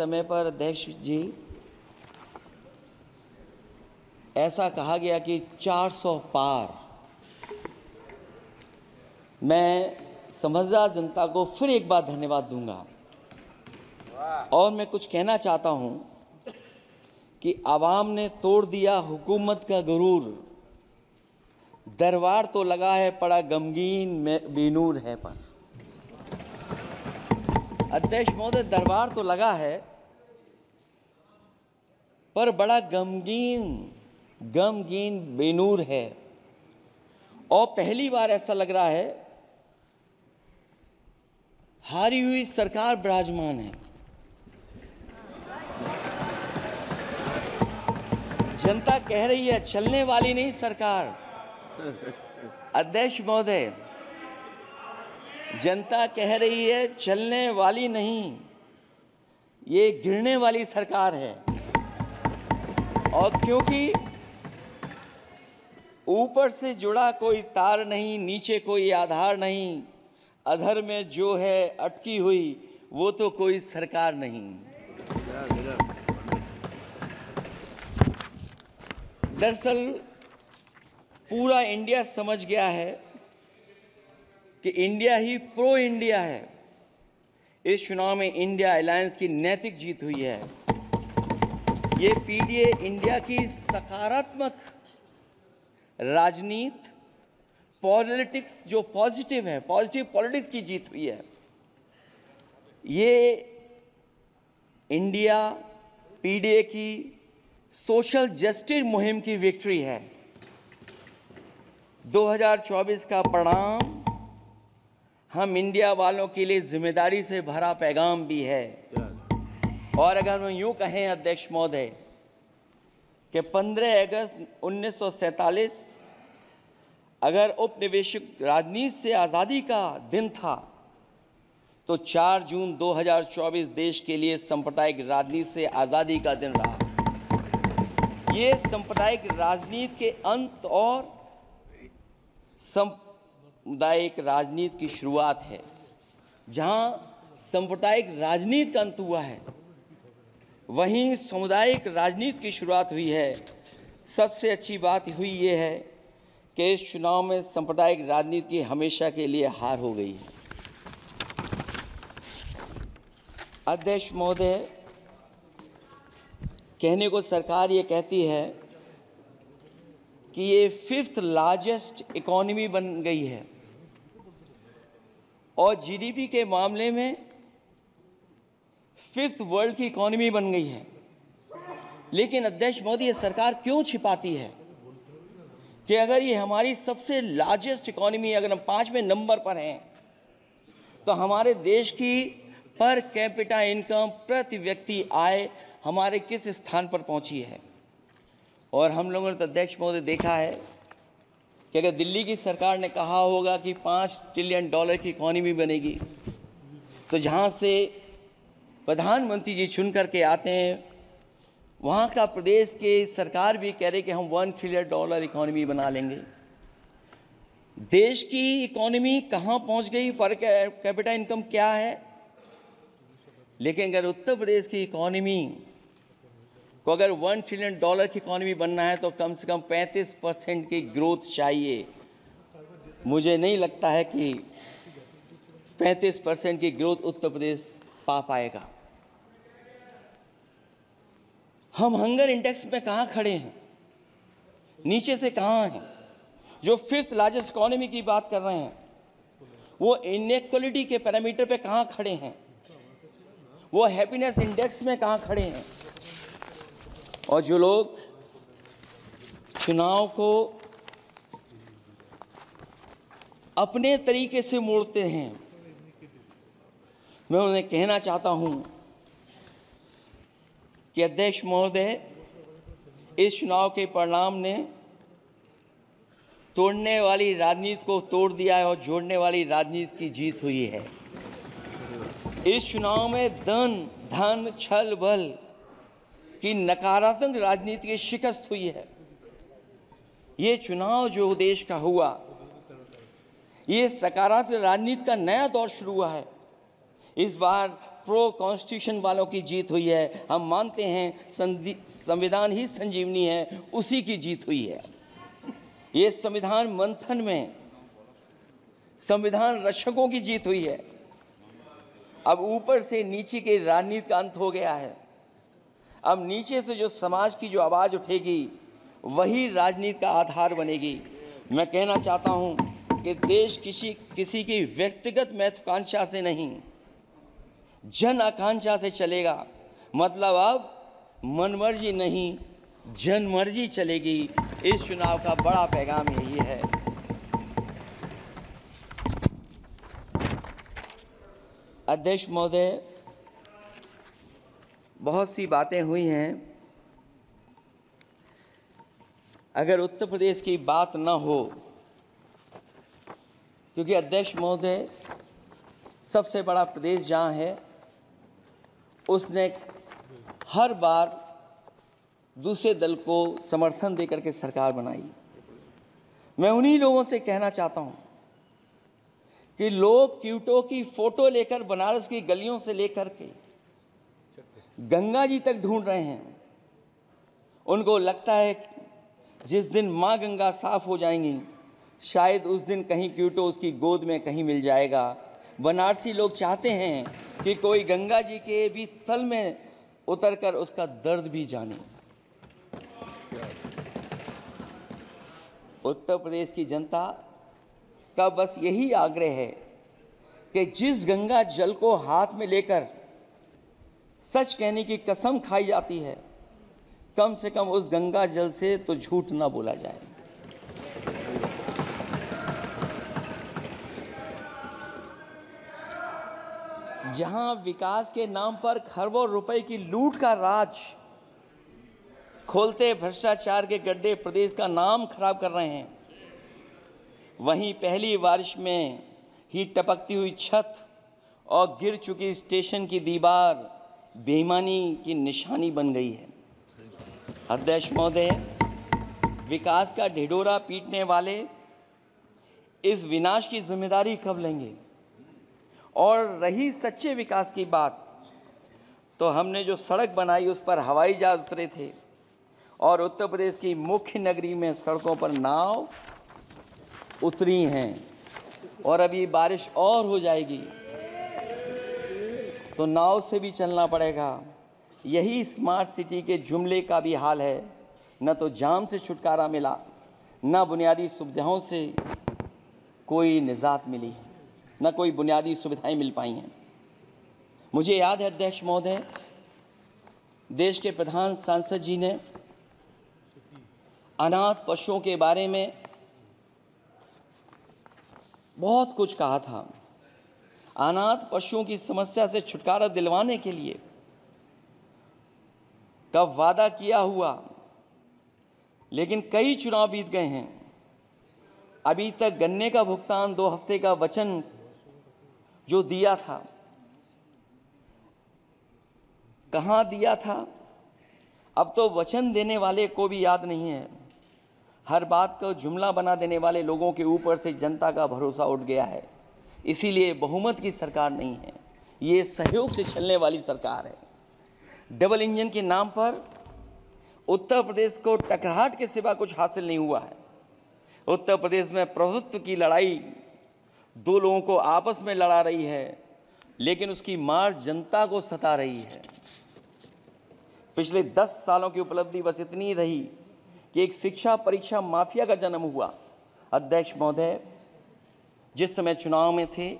समय पर अध्यक्ष जी, ऐसा कहा गया कि 400 पार। मैं समझदार जनता को फिर एक बार धन्यवाद दूँगा। और मैं कुछ कहना चाहता हूँ कि आवाम ने तोड़ दिया हुकूमत का गुरूर। दरबार तो लगा है, पड़ा गमगीन में बेनूर है पर। अध्यक्ष महोदय, दरबार तो लगा है पर बड़ा गमगीन गमगीन बेनूर है। और पहली बार ऐसा लग रहा है, हारी हुई सरकार विराजमान है। जनता कह रही है, चलने वाली नहीं सरकार। अध्यक्ष महोदय, जनता कह रही है, चलने वाली नहीं, ये गिरने वाली सरकार है। और क्योंकि ऊपर से जुड़ा कोई तार नहीं, नीचे कोई आधार नहीं, अधर में जो है अटकी हुई, वो तो कोई सरकार नहीं। दरअसल पूरा इंडिया समझ गया है कि इंडिया ही प्रो इंडिया है। इस चुनाव में इंडिया अलायंस की नैतिक जीत हुई है। ये पीडीए इंडिया की सकारात्मक राजनीति, पॉलिटिक्स जो पॉजिटिव है, पॉजिटिव पॉलिटिक्स की जीत हुई है, ये इंडिया पीडीए की सोशल जस्टिस मुहिम की विक्ट्री है। 2024 का परिणाम, हम इंडिया वालों के लिए ज़िम्मेदारी से भरा पैगाम भी है। और अगर हम यूँ कहें, अध्यक्ष महोदय, कि 15 अगस्त 1947 अगर उपनिवेशिक राजनीति से आज़ादी का दिन था तो 4 जून 2024 देश के लिए सांप्रदायिक राजनीति से आज़ादी का दिन रहा। ये सांप्रदायिक राजनीति के अंत और सामुदायिक राजनीति की शुरुआत है, जहाँ सांप्रदायिक राजनीति का अंत हुआ है। वहीं सामुदायिक राजनीति की शुरुआत हुई है। सबसे अच्छी बात हुई ये है कि इस चुनाव में सांप्रदायिक राजनीति हमेशा के लिए हार हो गई है। अध्यक्ष महोदय, कहने को सरकार ये कहती है कि ये फिफ्थ लार्जेस्ट इकोनॉमी बन गई है और जीडीपी के मामले में फिफ्थ वर्ल्ड की इकोनॉमी बन गई है। लेकिन अध्यक्ष मोदी, ये सरकार क्यों छिपाती है? कि अगर ये हमारी सबसे लार्जेस्ट इकोनॉमी अगर हम पाँचवें नंबर पर हैं तो हमारे देश की पर कैपिटा इनकम प्रति व्यक्ति आय हमारे किस स्थान पर पहुँची है? और हम लोगों ने तो अध्यक्ष महोदय देखा है कि अगर दिल्ली की सरकार ने कहा होगा कि पाँच ट्रिलियन डॉलर की इकोनॉमी बनेगी तो जहाँ से प्रधानमंत्री जी चुन करके आते हैं। वहाँ का प्रदेश के सरकार भी कह रहे कि हम वन ट्रिलियन डॉलर इकॉनमी बना लेंगे। देश की इकॉनमी कहाँ पहुँच गई पर कैपिटा इनकम क्या है? लेकिन अगर उत्तर प्रदेश की इकॉनमी को अगर वन ट्रिलियन डॉलर की इकॉनमी बनना है तो कम से कम 35 परसेंट की ग्रोथ चाहिए। मुझे नहीं लगता है कि 35 परसेंट की ग्रोथ उत्तर प्रदेश पा पाएगा। हम हंगर इंडेक्स में कहाँ खड़े हैं? नीचे से कहाँ हैं? जो फिफ्थ लार्जेस्ट इकोनॉमी की बात कर रहे हैं, वो इनक्वलिटी के पैरामीटर पे कहाँ खड़े हैं? वो हैप्पीनेस इंडेक्स में कहाँ खड़े हैं? और जो लोग चुनाव को अपने तरीके से मोड़ते हैं, मैं उन्हें कहना चाहता हूँ कि अध्यक्ष महोदय, इस चुनाव के परिणाम ने तोड़ने वाली राजनीति को तोड़ दिया है और जोड़ने वाली राजनीति की जीत हुई है। इस चुनाव में धन धन, छल, बल की नकारात्मक राजनीति की शिकस्त हुई है। ये चुनाव जो देश का हुआ, ये सकारात्मक राजनीति का नया दौर शुरू हुआ है। इस बार प्रो कॉन्स्टिट्यूशन वालों की जीत हुई है। हम मानते हैं संविधान ही संजीवनी है, उसी की जीत हुई है। ये संविधान मंथन में संविधान रक्षकों की जीत हुई है। अब ऊपर से नीचे के राजनीति का अंत हो गया है। अब नीचे से जो समाज की जो आवाज़ उठेगी, वही राजनीति का आधार बनेगी। मैं कहना चाहता हूँ कि देश किसी किसी की व्यक्तिगत महत्वाकांक्षा से नहीं जन आकांक्षा से चलेगा। मतलब अब मनमर्जी नहीं जनमर्जी चलेगी। इस चुनाव का बड़ा पैगाम यही है। अध्यक्ष महोदय, बहुत सी बातें हुई हैं। अगर उत्तर प्रदेश की बात ना हो, क्योंकि अध्यक्ष महोदय सबसे बड़ा प्रदेश जहाँ है उसने हर बार दूसरे दल को समर्थन देकर के सरकार बनाई। मैं उन्हीं लोगों से कहना चाहता हूँ कि लोग क्यूटो की फ़ोटो लेकर बनारस की गलियों से लेकर के गंगा जी तक ढूंढ रहे हैं। उनको लगता है जिस दिन माँ गंगा साफ़ हो जाएँगी, शायद उस दिन कहीं क्यूटो उसकी गोद में कहीं मिल जाएगा। बनारसी लोग चाहते हैं कि कोई गंगा जी के भी तल में उतरकर उसका दर्द भी जाने। उत्तर प्रदेश की जनता का बस यही आग्रह है कि जिस गंगा जल को हाथ में लेकर सच कहने की कसम खाई जाती है, कम से कम उस गंगा जल से तो झूठ ना बोला जाए। जहाँ विकास के नाम पर खरबों रुपए की लूट का राज खोलते भ्रष्टाचार के गड्ढे प्रदेश का नाम खराब कर रहे हैं। वहीं पहली बारिश में ही टपकती हुई छत और गिर चुकी स्टेशन की दीवार बेईमानी की निशानी बन गई है। अध्यक्ष महोदय, विकास का ढिढोरा पीटने वाले इस विनाश की ज़िम्मेदारी कब लेंगे? और रही सच्चे विकास की बात तो हमने जो सड़क बनाई उस पर हवाई जहाज़ उतरे थे और उत्तर प्रदेश की मुख्य नगरी में सड़कों पर नाव उतरी हैं। और अभी बारिश और हो जाएगी तो नाव से भी चलना पड़ेगा। यही स्मार्ट सिटी के जुमले का भी हाल है। न तो जाम से छुटकारा मिला, न बुनियादी सुविधाओं से कोई निजात मिली। न कोई बुनियादी सुविधाएँ मिल पाई हैं। मुझे याद है अध्यक्ष महोदय, देश के प्रधान सांसद जी ने अनाथ पशुओं के बारे में बहुत कुछ कहा था। अनाथ पशुओं की समस्या से छुटकारा दिलवाने के लिए कब वादा किया हुआ, लेकिन कई चुनाव बीत गए हैं। अभी तक गन्ने का भुगतान दो हफ़्ते का वचन जो दिया था। कहाँ दिया था? अब तो वचन देने वाले को भी याद नहीं है। हर बात को जुमला बना देने वाले लोगों के ऊपर से जनता का भरोसा उठ गया है। इसीलिए बहुमत की सरकार नहीं है। ये सहयोग से चलने वाली सरकार है। डबल इंजन के नाम पर उत्तर प्रदेश को टकराहट के सिवा कुछ हासिल नहीं हुआ है। उत्तर प्रदेश में प्रभुत्व की लड़ाई दो लोगों को आपस में लड़ा रही है, लेकिन उसकी मार जनता को सता रही है। पिछले दस सालों की उपलब्धि बस इतनी रही कि एक शिक्षा परीक्षा माफिया का जन्म हुआ। अध्यक्ष महोदय, जिस समय चुनाव में थे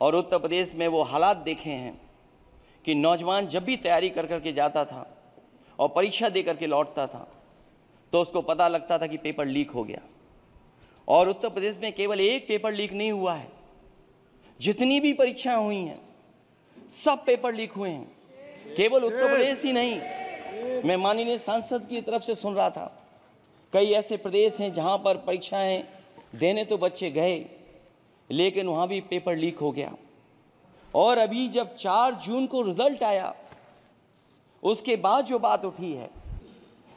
और उत्तर प्रदेश में वो हालात देखे हैं कि नौजवान जब भी तैयारी कर करके जाता था और परीक्षा दे करके लौटता था तो उसको पता लगता था कि पेपर लीक हो गया। और उत्तर प्रदेश में केवल एक पेपर लीक नहीं हुआ है। जितनी भी परीक्षाएँ हुई हैं, सब पेपर लीक हुए हैं। केवल उत्तर प्रदेश ही नहीं, मैं माननीय सांसद की तरफ़ से सुन रहा था। कई ऐसे प्रदेश हैं जहाँ पर परीक्षाएँ देने तो बच्चे गए, लेकिन वहाँ भी पेपर लीक हो गया। और अभी जब 4 जून को रिज़ल्ट आया, उसके बाद जो बात उठी है,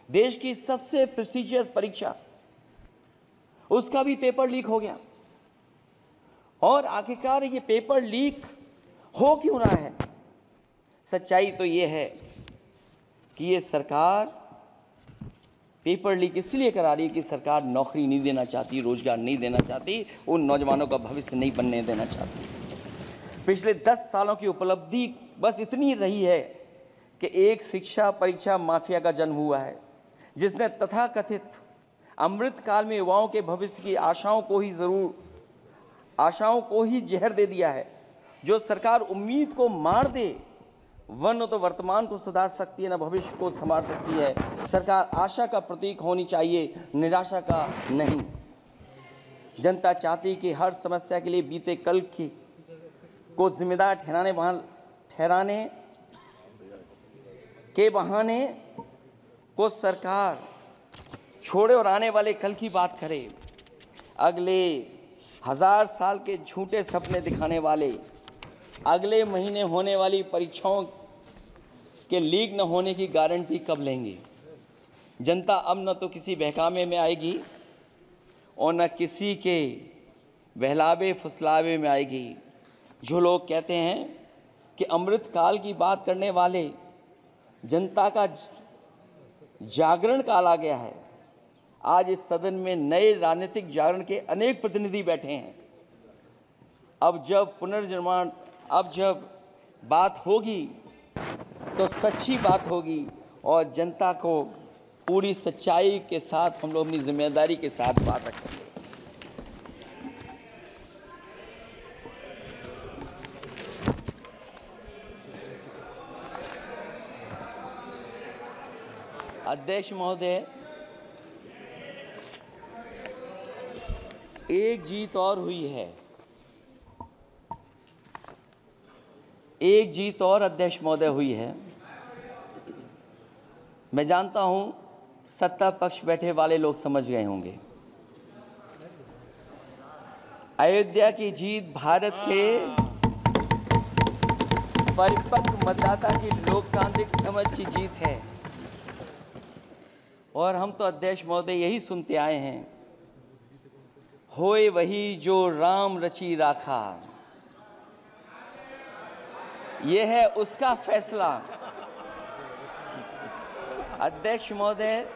देश की सबसे प्रेस्टिजियस परीक्षा उसका भी पेपर लीक हो गया। और आखिरकार ये पेपर लीक हो क्यों रहा है? सच्चाई तो ये है कि ये सरकार पेपर लीक इसलिए करा रही है कि सरकार नौकरी नहीं देना चाहती, रोज़गार नहीं देना चाहती, उन नौजवानों का भविष्य नहीं बनने देना चाहती। पिछले दस सालों की उपलब्धि बस इतनी रही है कि एक शिक्षा परीक्षा माफिया का जन्म हुआ है, जिसने तथाकथित अमृत काल में युवाओं के भविष्य की आशाओं को ही ज़रूर, आशाओं को ही जहर दे दिया है। जो सरकार उम्मीद को मार दे वन तो वर्तमान को सुधार सकती है, ना भविष्य को संभाल सकती है। सरकार आशा का प्रतीक होनी चाहिए, निराशा का नहीं। जनता चाहती कि हर समस्या के लिए बीते कल की को जिम्मेदार ठहराने ठहराने के बहाने को सरकार छोड़े और आने वाले कल की बात करें। अगले हज़ार साल के झूठे सपने दिखाने वाले, अगले महीने होने वाली परीक्षाओं के लीक न होने की गारंटी कब लेंगे? जनता अब न तो किसी बहकामे में आएगी और न किसी के बहलावे फुसलावे में आएगी। जो लोग कहते हैं कि अमृत काल की बात करने वाले, जनता का जागरण काल आ गया है। आज इस सदन में नए राजनीतिक जागरण के अनेक प्रतिनिधि बैठे हैं। अब जब पुनर्निर्माण, अब जब बात होगी तो सच्ची बात होगी और जनता को पूरी सच्चाई के साथ हम लोग अपनी ज़िम्मेदारी के साथ बात रखेंगे। अध्यक्ष महोदय एक जीत और हुई है। एक जीत और अध्यक्ष महोदय हुई है। मैं जानता हूँ सत्ता पक्ष बैठे वाले लोग समझ गए होंगे। अयोध्या की जीत भारत के परिपक्व मतदाता की लोकतांत्रिक समझ की जीत है। और हम तो अध्यक्ष महोदय यही सुनते आए हैं। होए वही जो राम रची राखा। यह है उसका फैसला। अध्यक्ष महोदय,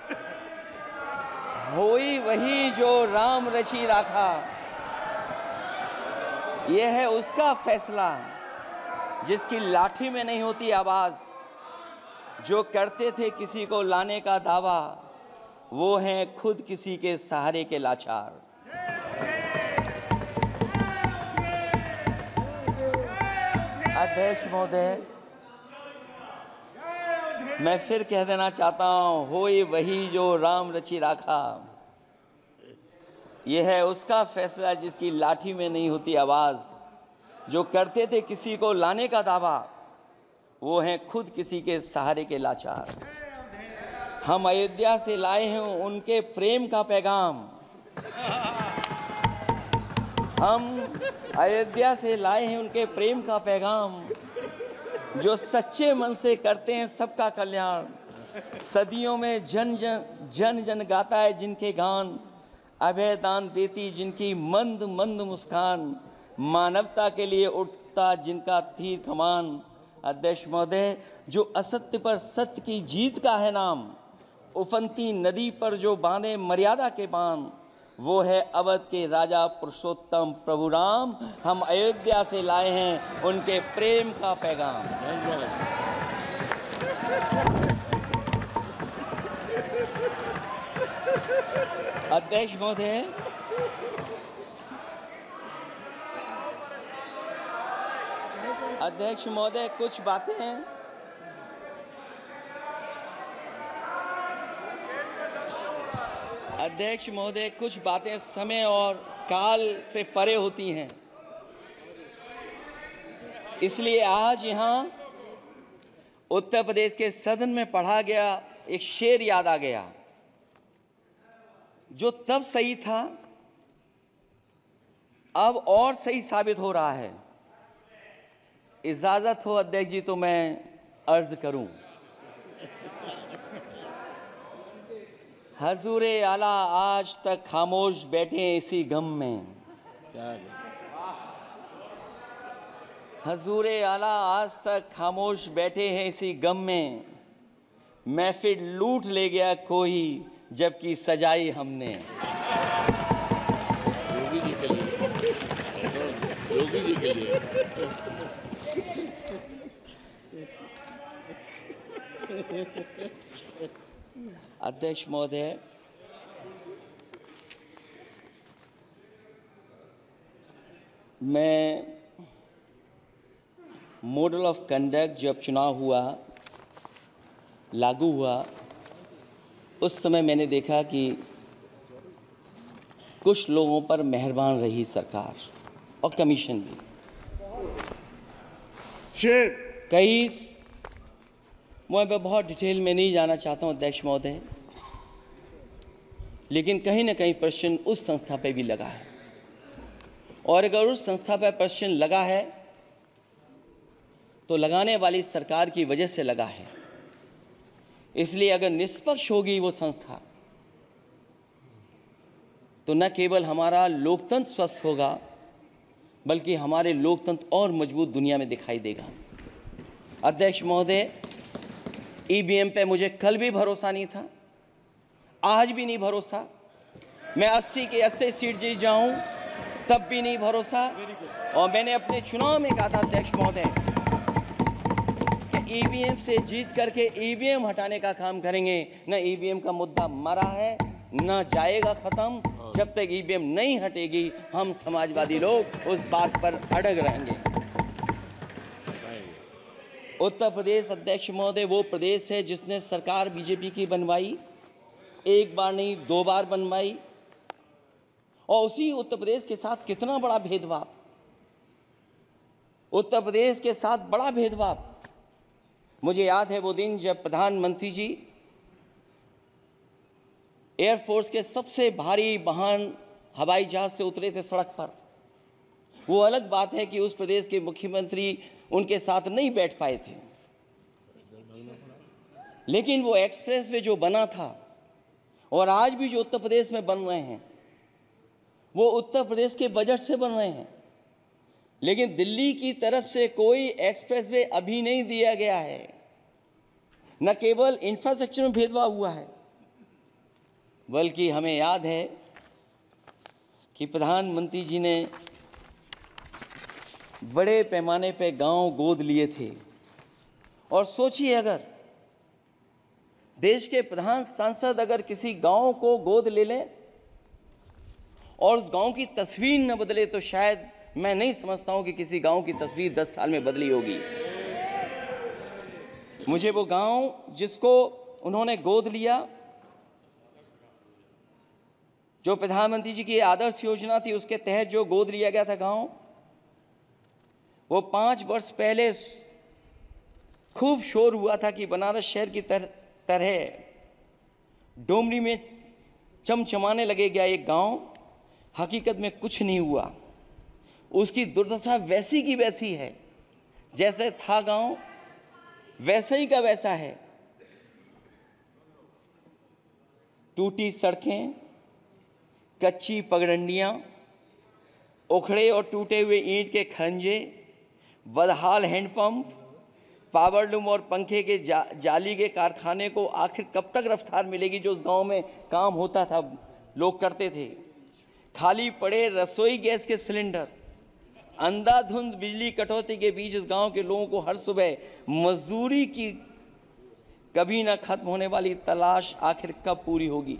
होई वही जो राम रची राखा। यह है उसका फैसला, जिसकी लाठी में नहीं होती आवाज़। जो करते थे किसी को लाने का दावा, वो हैं खुद किसी के सहारे के लाचार। अध्यक्ष महोदय, मैं फिर कह देना चाहता हूँ हो वही जो राम रची राखा। यह है उसका फैसला जिसकी लाठी में नहीं होती आवाज़। जो करते थे किसी को लाने का दावा, वो हैं खुद किसी के सहारे के लाचार। हम अयोध्या से लाए हैं उनके प्रेम का पैगाम। हम अयोध्या से लाए हैं उनके प्रेम का पैगाम, जो सच्चे मन से करते हैं सबका कल्याण। सदियों में जन जन जन जन गाता है जिनके गान अभय दान देती जिनकी मंद मंद मुस्कान, मानवता के लिए उठता जिनका तीर कमान अध्यक्ष महोदय, जो असत्य पर सत्य की जीत का है नाम उफंती नदी पर जो बांधे मर्यादा के बाँध वो है अवध के राजा पुरुषोत्तम प्रभु राम हम अयोध्या से लाए हैं उनके प्रेम का पैगाम। अध्यक्ष महोदय अध्यक्ष महोदय, कुछ बातें अध्यक्ष महोदय, कुछ बातें समय और काल से परे होती हैं। इसलिए आज यहाँ उत्तर प्रदेश के सदन में पढ़ा गया, एक शेर याद आ गया, जो तब सही था, अब और सही साबित हो रहा है। इजाज़त हो अध्यक्ष जी तो मैं अर्ज़ करूँ। हजूर आला आज तक खामोश बैठे इसी गम में। हजूर आला आज तक खामोश बैठे हैं इसी गम में। महफिल लूट ले गया कोई जबकि सजाई हमने। योगी जी के लिए। योगी जी के लिए। अध्यक्ष महोदय। मैं मॉडल ऑफ़ कंडक्ट जब चुनाव हुआ लागू हुआ उस समय मैंने देखा कि कुछ लोगों पर मेहरबान रही सरकार और कमीशन भी। कई मैं बहुत डिटेल में नहीं जाना चाहता हूँ अध्यक्ष महोदय। लेकिन कहीं ना कहीं प्रश्न उस संस्था पे भी लगा है। और अगर उस संस्था पर प्रश्न लगा है तो लगाने वाली सरकार की वजह से लगा है। इसलिए अगर निष्पक्ष होगी वो संस्था तो न केवल हमारा लोकतंत्र स्वस्थ होगा, बल्कि हमारे लोकतंत्र और मज़बूत दुनिया में दिखाई देगा। अध्यक्ष महोदय ईवीएम पे मुझे कल भी भरोसा नहीं था, आज भी नहीं भरोसा। मैं 80 के 80 सीट जीत जाऊँ, तब भी नहीं भरोसा। और मैंने अपने चुनाव में कहा था, अध्यक्ष महोदय, कि ईवीएम से जीत करके ईवीएम हटाने का काम करेंगे। न ईवीएम का मुद्दा मरा है, न जाएगा खत्म। जब तक ईवीएम नहीं हटेगी, हम समाजवादी लोग उस बात पर अड़ग रहेंगे। उत्तर प्रदेश अध्यक्ष महोदय, वो प्रदेश है जिसने सरकार बीजेपी की बनवाई, एक बार नहीं, दो बार बनवाई। और उसी उत्तर प्रदेश के साथ कितना बड़ा भेदभाव। उत्तर प्रदेश के साथ बड़ा भेदभाव। मुझे याद है वो दिन जब प्रधानमंत्री जी एयरफोर्स के सबसे भारी वाहन हवाई जहाज़ से उतरे थे सड़क पर। वो अलग बात है कि उस प्रदेश के मुख्यमंत्री उनके साथ नहीं बैठ पाए थे। लेकिन वो एक्सप्रेस वे जो बना था, और आज भी जो उत्तर प्रदेश में बन रहे हैं, वो उत्तर प्रदेश के बजट से बन रहे हैं। लेकिन दिल्ली की तरफ़ से कोई एक्सप्रेस वे अभी नहीं दिया गया है। न केवल इंफ्रास्ट्रक्चर में भेदभाव हुआ है, बल्कि हमें याद है कि प्रधानमंत्री जी ने बड़े पैमाने पे गाँव गोद लिए थे। और सोचिए अगर, देश के प्रधान सांसद अगर किसी गाँव को गोद ले लें और उस गाँव की तस्वीर न बदले तो शायद मैं नहीं समझता हूँ कि किसी गाँव की तस्वीर दस साल में बदली होगी। मुझे वो गाँव जिसको उन्होंने गोद लिया, जो प्रधानमंत्री जी की आदर्श योजना थी, उसके तहत जो गोद लिया गया था गाँव वो पाँच वर्ष पहले खूब शोर हुआ था कि बनारस शहर की तर, तरह डोमरी में चमचमाने लगे गया एक गाँव। हकीकत में कुछ नहीं हुआ। उसकी दुर्दशा वैसी की वैसी है। जैसे था गाँव वैसे ही का वैसा है। टूटी सड़कें कच्ची पगडंडियाँ उखड़े और टूटे हुए ईंट के खंजे बदहाल हैंडपम्प पावर लूम और पंखे के जा, जाली के कारखाने को आखिर कब तक रफ्तार मिलेगी जो उस गाँव में काम होता था? लोग करते थे। खाली पड़े रसोई गैस के सिलेंडर। अंधाधुंध बिजली कटौती के बीच इस गाँव के लोगों को हर सुबह मजदूरी की कभी ना खत्म होने वाली तलाश आखिर कब पूरी होगी?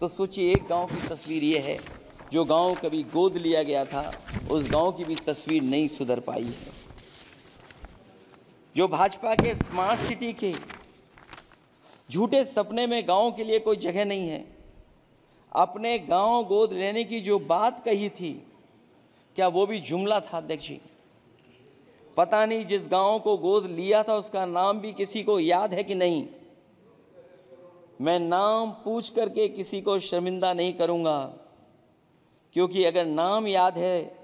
तो सोचिए एक गाँव की तस्वीर ये है जो गाँव कभी गोद लिया गया था उस गाँव की भी तस्वीर नहीं सुधर पाई है। जो भाजपा के स्मार्ट सिटी के झूठे सपने में गाँव के लिए कोई जगह नहीं है। अपने गाँव गोद लेने की जो बात कही थी, क्या वो भी जुमला था? अध्यक्ष जी, पता नहीं जिस गाँव को गोद लिया था, उसका नाम भी किसी को याद है कि नहीं? मैं नाम पूछ करके किसी को शर्मिंदा नहीं करूँगा, क्योंकि अगर नाम याद है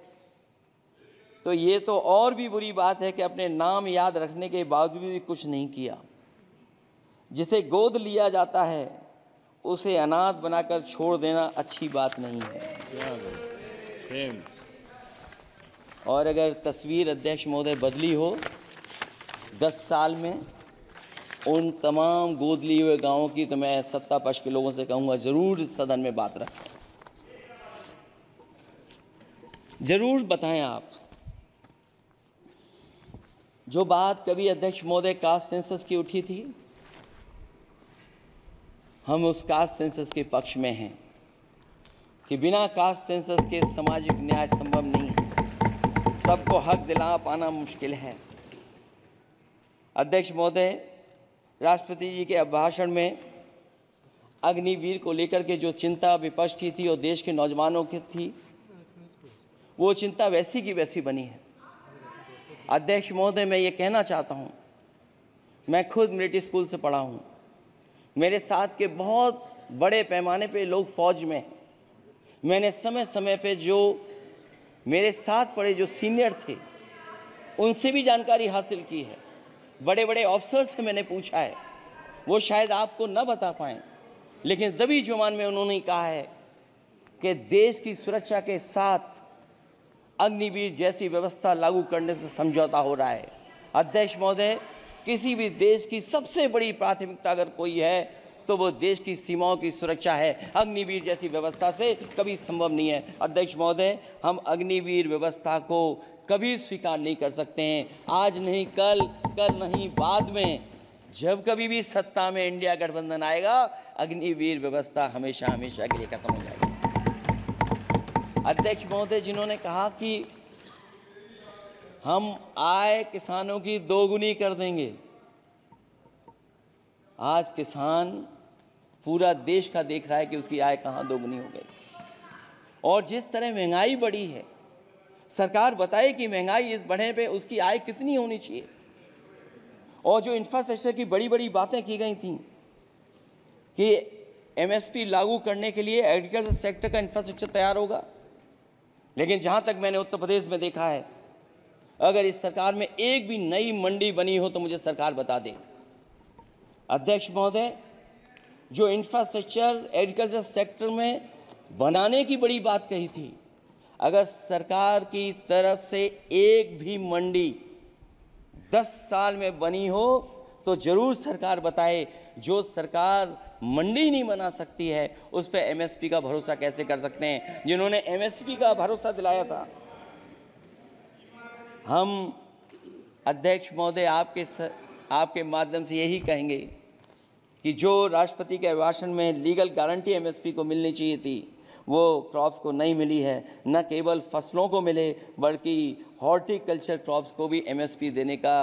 तो ये तो और भी बुरी बात है कि अपने नाम याद रखने के बावजूद भी कुछ नहीं किया। जिसे गोद लिया जाता है उसे अनाथ बनाकर छोड़ देना अच्छी बात नहीं है। और अगर तस्वीर अध्यक्ष महोदय बदली हो दस साल में उन तमाम गोद लिए हुए गाँवों की तो मैं सत्ता पक्ष के लोगों से कहूँगा ज़रूर इस सदन में बात रखें। ज़रूर बताएँ आप। जो बात कभी अध्यक्ष महोदय कास्ट सेंसस की उठी थी, हम उस कास्ट सेंसस के पक्ष में हैं कि बिना कास्ट सेंसस के सामाजिक न्याय संभव नहीं है। सबको हक दिला पाना मुश्किल है। अध्यक्ष महोदय, राष्ट्रपति जी के अभिभाषण में अग्निवीर को लेकर के जो चिंता विपक्ष की थी और देश के नौजवानों की थी, वो चिंता वैसी की वैसी बनी है। अध्यक्ष महोदय, मैं ये कहना चाहता हूँ, मैं खुद मिलिट्री स्कूल से पढ़ा हूँ। मेरे साथ के बहुत बड़े पैमाने पे लोग फौज में हैं। मैंने समय समय पे जो मेरे साथ पढ़े जो सीनियर थे, उनसे भी जानकारी हासिल की है। बड़े बड़े ऑफिसर से मैंने पूछा है, वो शायद आपको न बता पाएँ, लेकिन दबी ज़ुबान में उन्होंने कहा है कि देश की सुरक्षा के साथ अग्निवीर जैसी व्यवस्था लागू करने से समझौता हो रहा है। अध्यक्ष महोदय, किसी भी देश की सबसे बड़ी प्राथमिकता अगर कोई है तो वो देश की सीमाओं की सुरक्षा है। अग्निवीर जैसी व्यवस्था से कभी संभव नहीं है। अध्यक्ष महोदय, हम अग्निवीर व्यवस्था को कभी स्वीकार नहीं कर सकते हैं। आज नहीं, कल कल नहीं, बाद में। जब कभी भी सत्ता में इंडिया गठबंधन आएगा, अग्निवीर व्यवस्था हमेशा हमेशा के लिए खत्म हो जाएगी। अध्यक्ष महोदय, जिन्होंने कहा कि हम आय किसानों की दोगुनी कर देंगे। आज किसान पूरा देश का देख रहा है कि उसकी आय कहाँ दोगुनी हो गई। और जिस तरह महँगाई बढ़ी है, सरकार बताए कि महँगाई इस बढ़े पे उसकी आय कितनी होनी चाहिए। और जो इंफ्रास्ट्रक्चर की बड़ी बड़ी बातें की गई थी कि एमएसपी लागू करने के लिए एग्रीकल्चर सेक्टर का इंफ्रास्ट्रक्चर तैयार होगा। लेकिन जहाँ तक मैंने उत्तर प्रदेश में देखा है, अगर इस सरकार में एक भी नई मंडी बनी हो तो मुझे सरकार बता दे। अध्यक्ष महोदय, जो इंफ्रास्ट्रक्चर एग्रीकल्चर सेक्टर में बनाने की बड़ी बात कही थी, अगर सरकार की तरफ़ से एक भी मंडी दस साल में बनी हो तो ज़रूर सरकार बताए जो सरकार मंडी नहीं बना सकती है उस पर एमएसपी का भरोसा कैसे कर सकते हैं? जिन्होंने एमएसपी का भरोसा दिलाया था। हम अध्यक्ष महोदय आपके स, आपके माध्यम से यही कहेंगे कि जो राष्ट्रपति के अभिभाषण में लीगल गारंटी एमएसपी को मिलनी चाहिए थी वो क्रॉप्स को नहीं मिली है न केवल फ़सलों को मिले बल्कि हॉर्टिकल्चर क्रॉप्स को भी एमएसपी देने का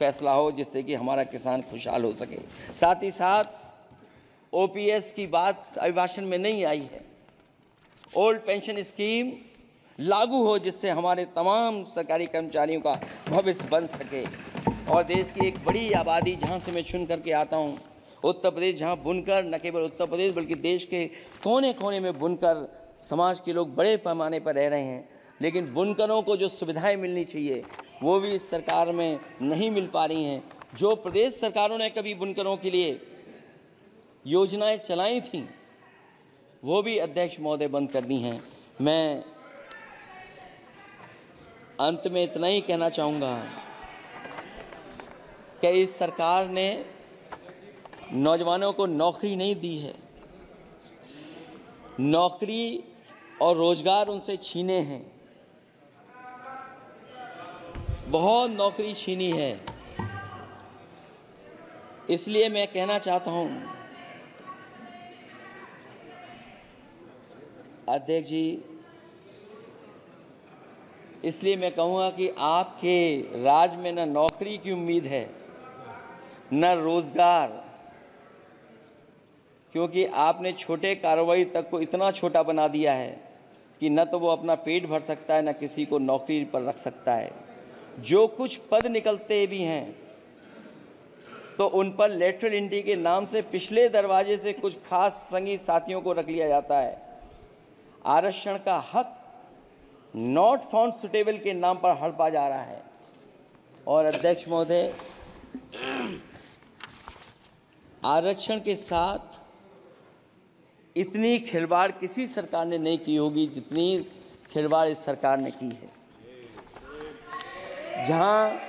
फैसला हो जिससे कि हमारा किसान खुशहाल हो सके। साथ ही साथ ओपीएस की बात अभिभाषण में नहीं आई है। ओल्ड पेंशन स्कीम लागू हो जिससे हमारे तमाम सरकारी कर्मचारियों का भविष्य बन सके। और देश की एक बड़ी आबादी जहाँ से मैं चुन करके आता हूँ, उत्तर प्रदेश जहाँ बुनकर, न केवल उत्तर प्रदेश बल्कि देश के कोने कोने में बुनकर समाज के लोग बड़े पैमाने पर रह रहे हैं। लेकिन बुनकरों को जो सुविधाएँ मिलनी चाहिए, वो भी इस सरकार में नहीं मिल पा रही हैं। जो प्रदेश सरकारों ने कभी बुनकरों के लिए योजनाएँ चलाई थीं, वो भी अध्यक्ष महोदय बंद कर दी हैं। मैं अंत में इतना ही कहना चाहूँगा कि इस सरकार ने नौजवानों को नौकरी नहीं दी है। नौकरी और रोज़गार उनसे छीने हैं। बहुत नौकरी छीनी है। इसलिए मैं कहना चाहता हूँ, अध्यक्ष जी, इसलिए मैं कहूँगा कि आपके राज में न नौकरी की उम्मीद है, न रोज़गार, क्योंकि आपने छोटे कारोबारी तक को इतना छोटा बना दिया है कि न तो वो अपना पेट भर सकता है, न किसी को नौकरी पर रख सकता है। जो कुछ पद निकलते भी हैं तो उन पर लेटरल एंट्री के नाम से पिछले दरवाजे से कुछ खास संगी साथियों को रख लिया जाता है। आरक्षण का हक नॉट फाउंड सुटेबल के नाम पर हड़पा जा रहा है। और अध्यक्ष महोदय, आरक्षण के साथ इतनी खिलवाड़ किसी सरकार ने नहीं की होगी जितनी खिलवाड़ इस सरकार ने की है। जहाँ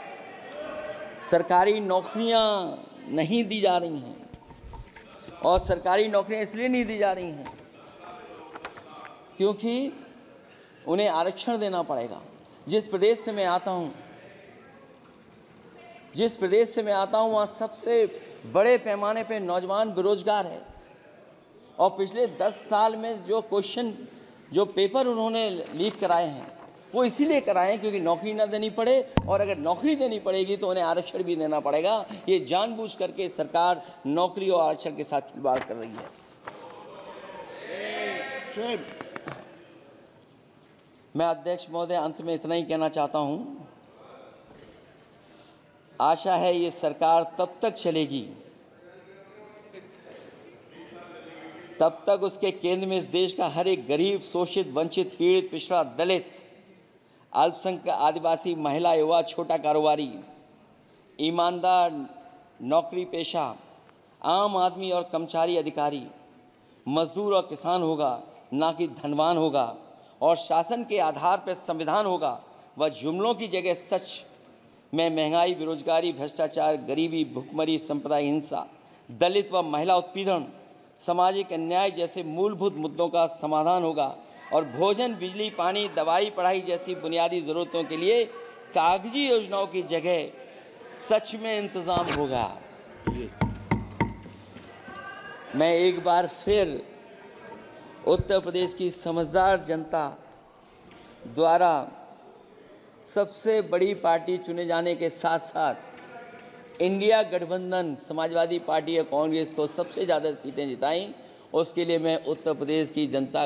सरकारी नौकरियाँ नहीं दी जा रही हैं और सरकारी नौकरियाँ इसलिए नहीं दी जा रही हैं क्योंकि उन्हें आरक्षण देना पड़ेगा। जिस प्रदेश से मैं आता हूँ, जिस प्रदेश से मैं आता हूँ, वहाँ सबसे बड़े पैमाने पे नौजवान बेरोजगार है। और पिछले दस साल में जो क्वेश्चन, जो पेपर उन्होंने लीक कराए हैं वो इसीलिए कराए क्योंकि नौकरी ना देनी पड़े और अगर नौकरी देनी पड़ेगी तो उन्हें आरक्षण भी देना पड़ेगा। ये जानबूझ करके सरकार नौकरी और आरक्षण के साथ खिलवाड़ कर रही है। मैं अध्यक्ष महोदय अंत में इतना ही कहना चाहता हूँ। आशा है ये सरकार तब तक चलेगी तब तक उसके केंद्र में इस देश का हर एक गरीब शोषित वंचित पीड़ित पिछड़ा दलित अल्पसंख्यक आदिवासी महिला युवा छोटा कारोबारी, ईमानदार नौकरी पेशा, आम आदमी और कर्मचारी अधिकारी, मजदूर और किसान होगा, ना कि धनवान होगा और शासन के आधार पर संविधान होगा। वह जुमलों की जगह सच में महँगाई, बेरोजगारी, भ्रष्टाचार, गरीबी, भुखमरी, संप्रदाय हिंसा, दलित व महिला उत्पीड़न, सामाजिक अन्याय जैसे मूलभूत मुद्दों का समाधान होगा। और भोजन, बिजली, पानी, दवाई, पढ़ाई जैसी बुनियादी ज़रूरतों के लिए कागज़ी योजनाओं की जगह सच में इंतज़ाम होगा। मैं एक बार फिर उत्तर प्रदेश की समझदार जनता द्वारा सबसे बड़ी पार्टी चुने जाने के साथ साथ इंडिया गठबंधन, समाजवादी पार्टी या कांग्रेस को सबसे ज़्यादा सीटें जिताई, उसके लिए मैं उत्तर प्रदेश की जनता